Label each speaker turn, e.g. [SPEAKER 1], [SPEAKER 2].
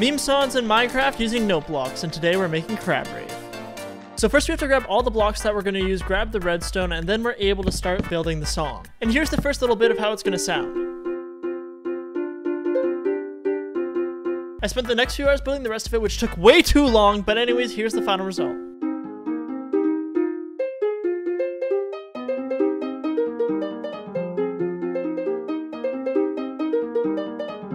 [SPEAKER 1] Meme songs in Minecraft using note blocks, and today we're making Crab Rave. So first we have to grab all the blocks that we're going to use, grab the redstone, and then we're able to start building the song. And here's the first little bit of how it's going to sound. I spent the next few hours building the rest of it, which took way too long, but anyways, here's the final result.